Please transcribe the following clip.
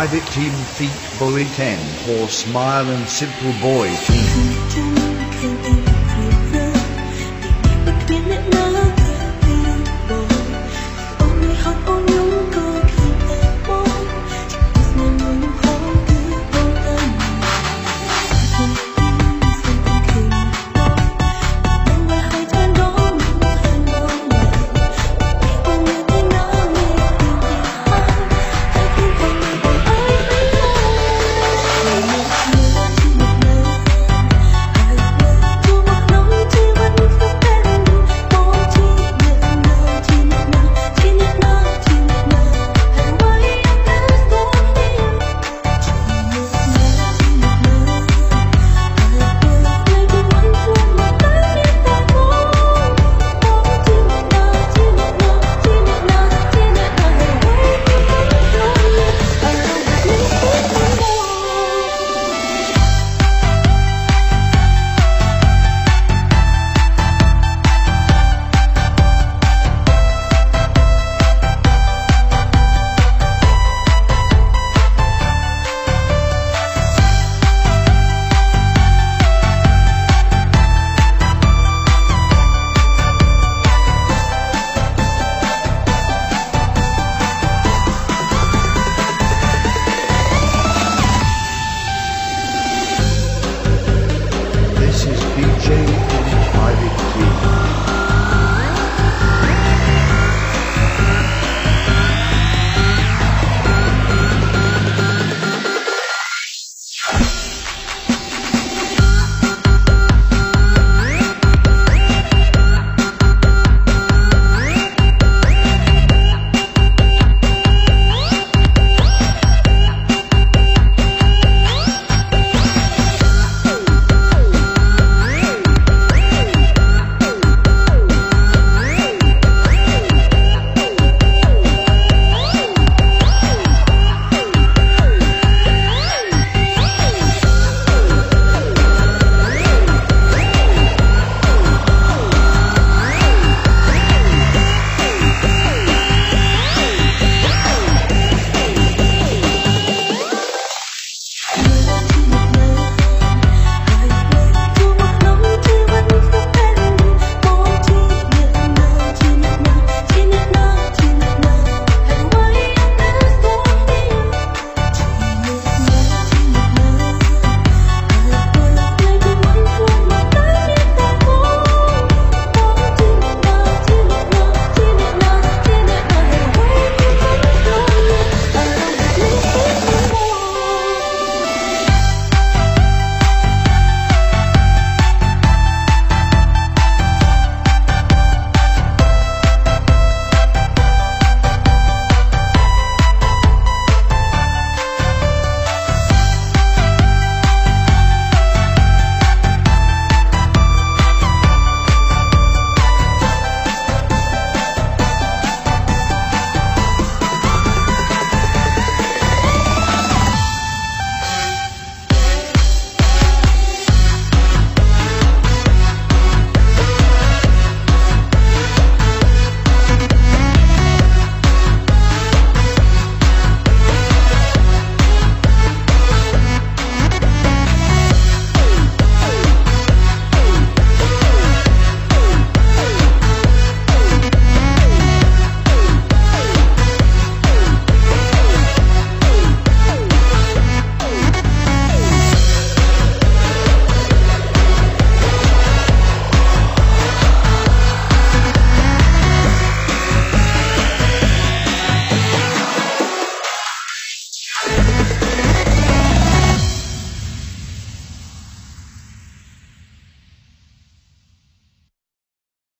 Private Team Feet Bully 10 or Smile and Simple Boy Team. And Private Team.